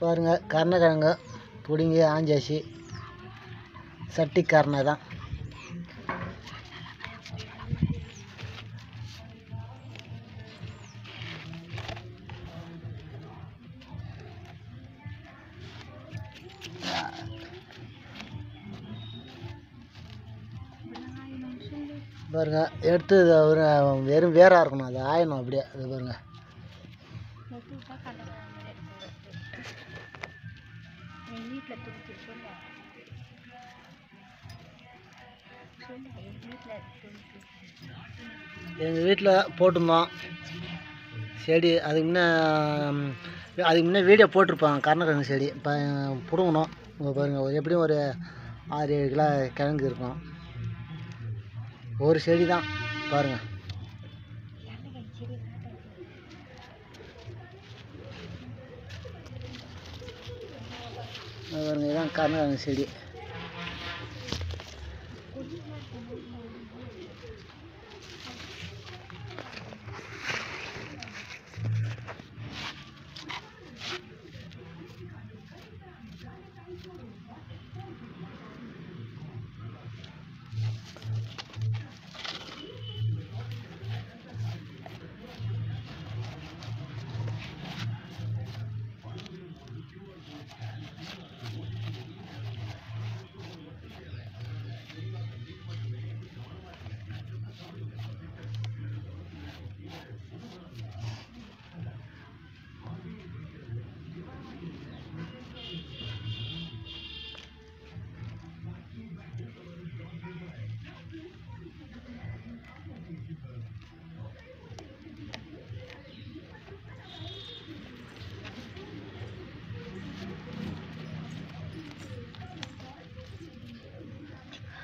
பாருங்க கருணக்கிழங்கு பிடுங்கி ஆஞ்சாச்சு சட்டி கருணை தான். பாருங்க எடுத்து ஒரு வெறும் வேறாக இருக்கணும் அது ஆயணும் அப்படியே அது பாருங்க வீட்டில் துடிச்சு சொல்ல எங்கள் வீட்டில் போட்டிருந்தோம். செடி அதுக்கு முன்னே அதுக்கு முன்னே வீடியோ போட்டிருப்பாங்க. கருணக்கிழங்கு செடி. இப்போ பிடுங்கணும். இங்கே பாருங்கள் எப்படியும் ஒரு ஆறு ஏழு கிலோ கிழங்கு இருக்கும். ஒரு செடி தான் பாருங்கள் பாருங்க இதுதான் கருணக்கிழங்கு செடி.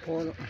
போதும்